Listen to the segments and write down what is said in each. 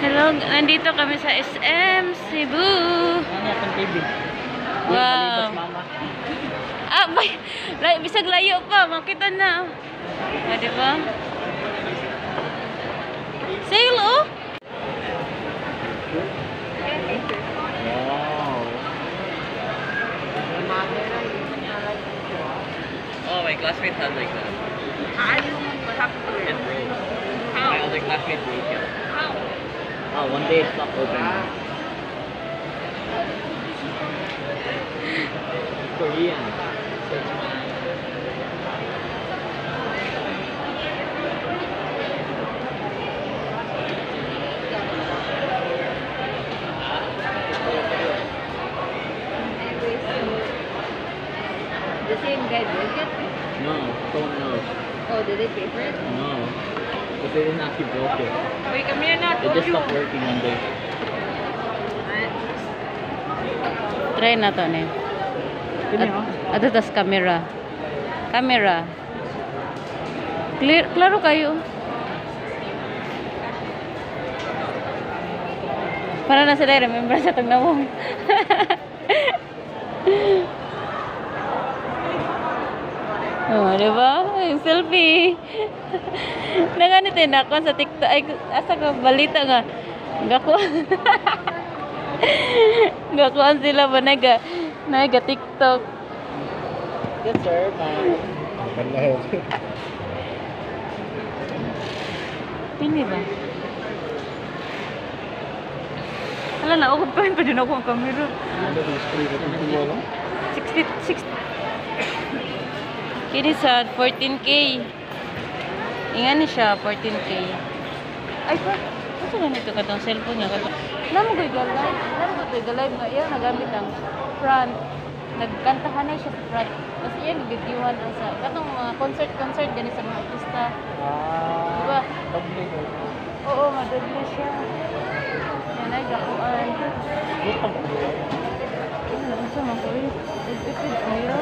Hello, nandito kami sa SM Cebu. TV? Wow. Ah, bay, lay, bisag layo pa, makita na. Ah, di ba? Sale, oh. Wow. Oh, my classmate had like that. It broke. My other classmate broke it. Oh, one day it stopped open. Korean. The same guy broke it? No, someone else. Oh, did they pay for it? No. Because they didn't actually broke it. Uy, kami na It just stopped working one day. Try na to, ne. At, ato tas camera. Camera. Clear, klaro kayo. Para na sila remember sa tong nawong. oh, di ba? Yung selfie. Nanganit din ako sa TikTok. Ay, asa ka balita nga. Gako. Gakuan sila ba naga naga TikTok. Yes, sir. ma'am. Pini ba? Hala na, ako pa rin pa din ako ang camera. 60, 60. Kini sa 14K. Ingan ni siya, 14K. Ay, pa, kasi na nito ka tong cellphone niya. Kato. Namo ko live, namo ko live nga iya nagamit ang front. Nagkantahan na siya sa front. Tapos iya nagbidyuhan ang sa katong mga concert-concert gani sa mga artista. Ah. Diba? Double it. Oo, madali siya. Yan ay gakuan. Ano ang sama ko eh. Nagtipid kayo.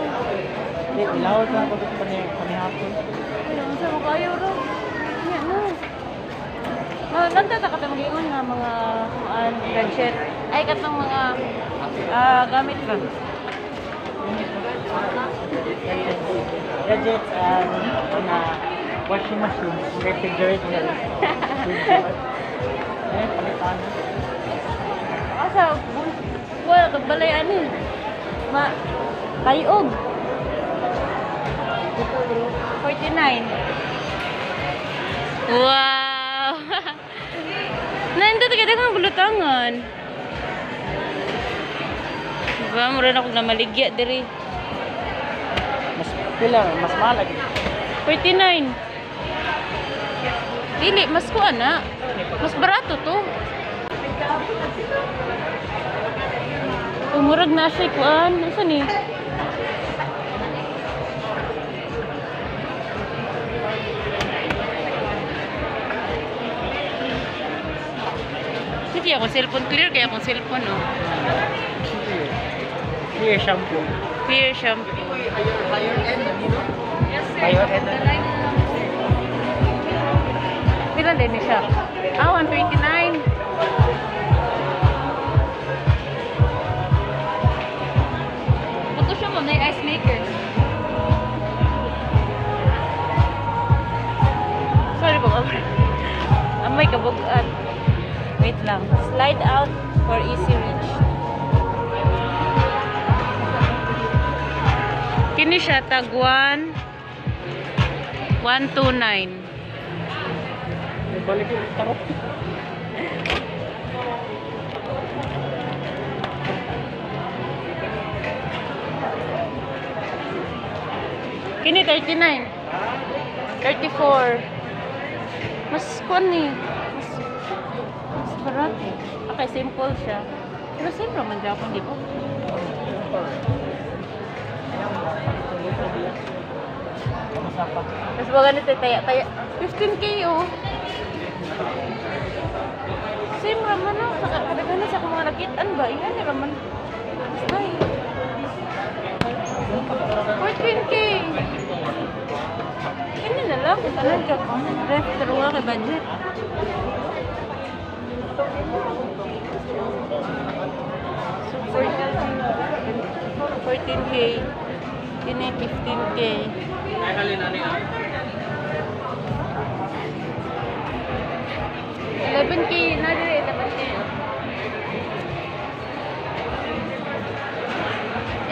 Ilawad na ako dito panihapon. Ano ang sama kayo ro. Yan na. Mga kanta ta katong mag-iwan nga mga kuan gadget. Ay katong mga ah gamit ba? Gadgets and na washing machine, refrigerator. Eh, palitan. Asa wala kag balay ani. Ma kayog. 49. Wow! Nandito ka kang bulutangan. Diba, mura na akong namaligya diri. Mas pila, mas malag. 49. Dili, mas kuha na. Mas barato to. Umurag na siya kuan. Ano ni? Sige ako cellphone clear kaya akong cellphone oh. Clear shampoo. Clear shampoo. Higher end na. Pila din ni siya? Ah, 129. Amay kabugan. Wait lang. Slide out for easy reach. Kini siya tagwan 129. Balik yung tarok. Kini 39. 34. Mas kuan ni. Barat eh. Okay, simple siya. Pero simple man Japan, di ba? Masapa. Mas baga nito taya taya. 15k oh. Same raman no. Sa kadaghan sa akong mga nakitaan ba? Ingan ni raman. Na 14k. Kini na lang. Tanan ka ko. Ref, wala kay budget. So, 14K. Kini 15K. Ay, halin ano yun? 11K na dapat niya.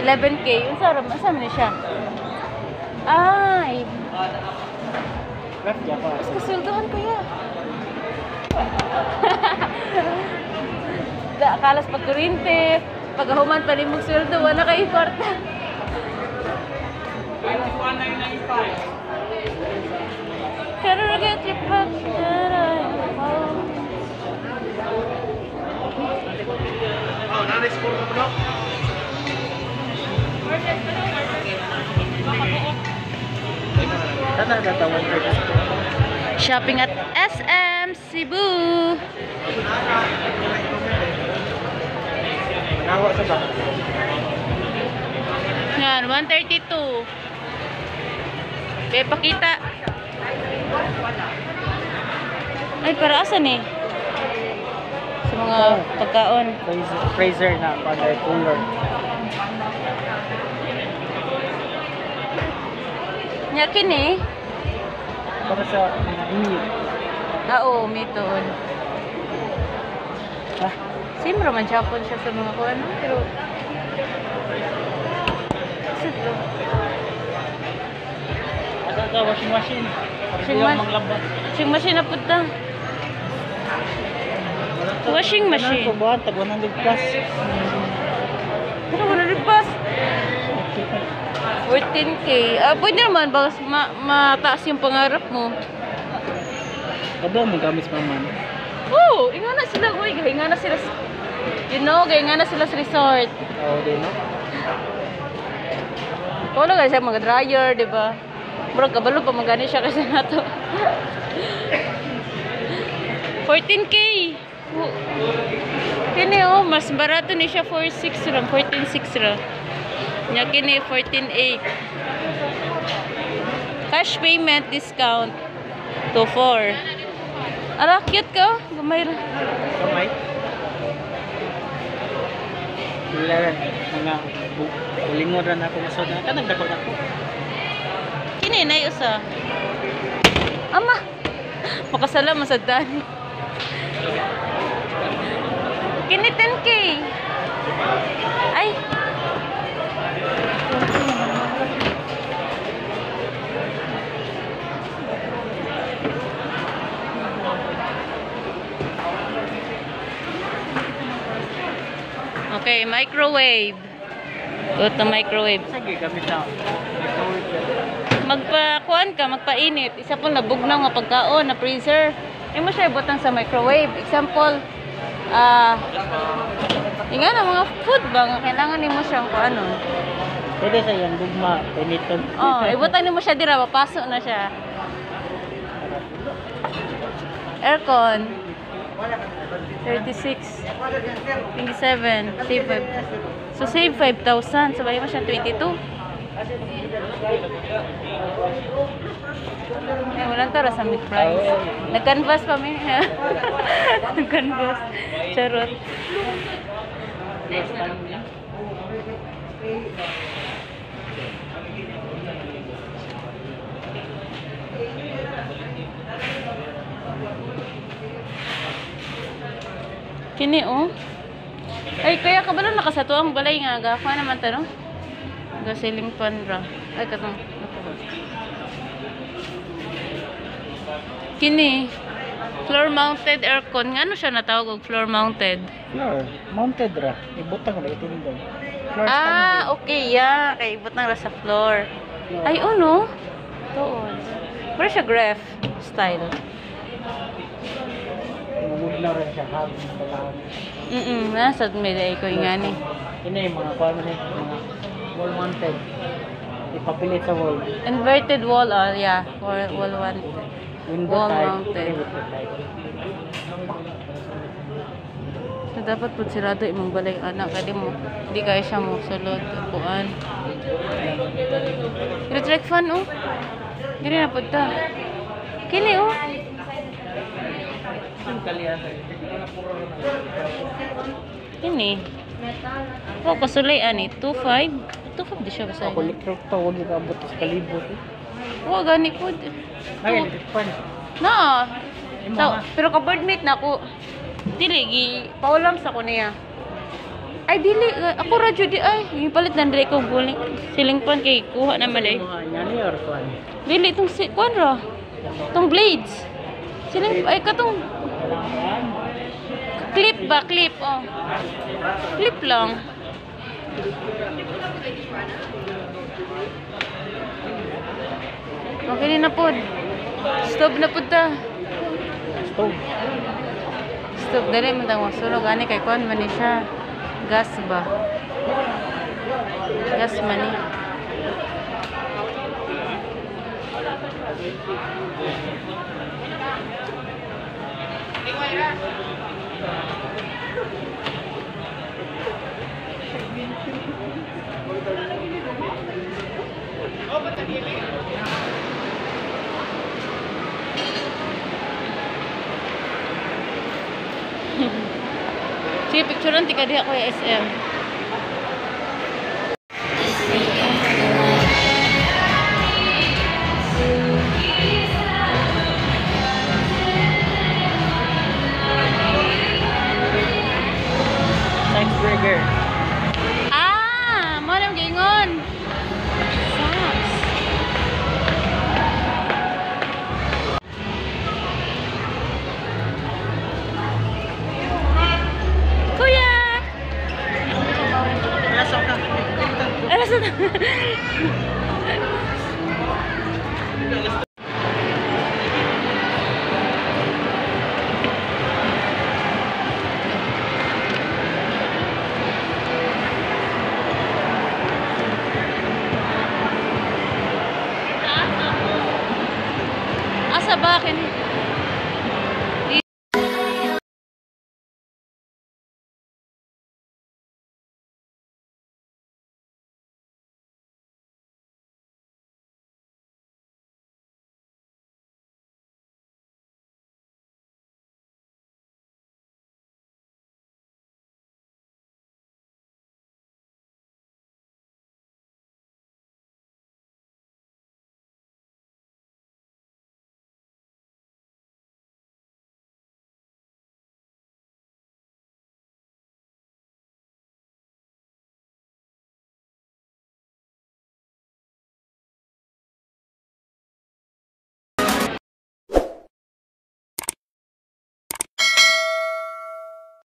11K, yung sa ram, asa man siya? Ay, Left ya pa. mas kasulduhan ko ya. Da, akalas pag kurinte, pag human pa rin sweldo, wala kayo kwarta. Pero na trip back. Oh, nanay score ka bro. Tata tata one thirty. Shopping at SM Cebu. Sa ba? Yan, 132. Be, pakita. Ay, para asan eh? Sa mga pagkaon. Fraser, Fraser na under cooler. Yakin eh. Para sa ini. Oo, method. Ah, Same raman siya po siya sa mga kuwan, pero... Kasi to. asa ka washing machine. Washing machine. Washing machine na punta. Washing machine. Ano ba tag 100 plus. Pero wala rin pas. 14K. Ah, pwede naman, bagas ma mataas yung pangarap mo. Kado mo gamis pa man. Oo, inga na sila, uy, inga na sila. You know, inga na sila sa resort. Oh, di no. Kung ano siya mga dryer, di ba? Murag kabalo pa magani siya kasi nato. 14K. Oh. Kini oh, mas barato ni siya 46 ra, 14.6 ra. Nya kini 14.8. Cash payment discount to 4. Ara, cute ka. oh. Gamay ra. Kamay. Sila rin. Mga bu- lingod rin ako masod na. Kanang dako na ko. Kini na usa. Ama. Makasala sa dani. Kini 10k. Ay. Okay, microwave. Go to microwave. Sige, gamit na. magpakuan ka, magpainit. Isa po nabugnaw nga pagkaon na freezer. Imo siya ibutang sa microwave. Example, ah Inga na mga food ba nga kailangan nimo siyang kuano. Pwede sa yung gugma. Piniton. Oh, ibutang nimo siya dira, papasok na siya. Aircon. 36 27 save 5 so save 5,000 sabay mo siya 22 Eh, walang tara sa mid price. Nag-canvas pa mi. Nag-canvas. Charot. Kini oh. Ay, kaya ka ba lang nakasato ang balay nga aga? Kuha naman to, no? Ga ceiling fan ra. Ay, katong. Kini. Floor mounted aircon. Nga ano siya natawag og floor mounted? Floor. Mounted ra. Ibutang na itindog. Floor Ah, okay, yeah. Kay ibutang ra sa floor. Ay, ano? Tuon. Pero siya graph style. Rin siya. Hag. Palahan. Mm-mm, nasa media ko ingani. Ini yung mga kuwan eh. Mga wall mounted. Ipapilit sa wall. Inverted wall, ah, yeah. Wall, wall one. Window Wall type. mounted. So, dapat po sirado imong balay anak kadi mo. Di kaya siya mo sulod kuan. Electric fan oh. Dili na pud ta. Kini oh. Ang kaliyan. ni. Oh, kasulay ani 25. 25 di siya basta. Ako likrok pa, huwag ikabot sa kalibot. eh. Wa gani po. Ay, likrok pa. Na. So, pero ka boardmate na ako. Dili gi paulam sa ko niya. Ay dili ako ra jud di ay yung palit na dire ko guling siling pan kay kuha na malay. Dili itong si kuan ra. Tong blades. Siling ay katong clip ba clip oh. Clip lang. Okay na pod. Stop na pod ta. Stove. Stop dali man tang sulog ani kay kuan man siya. Gas ba? Gas man ni. Sige, picturean ti ka diha ko SM. Sa Asa ba kini?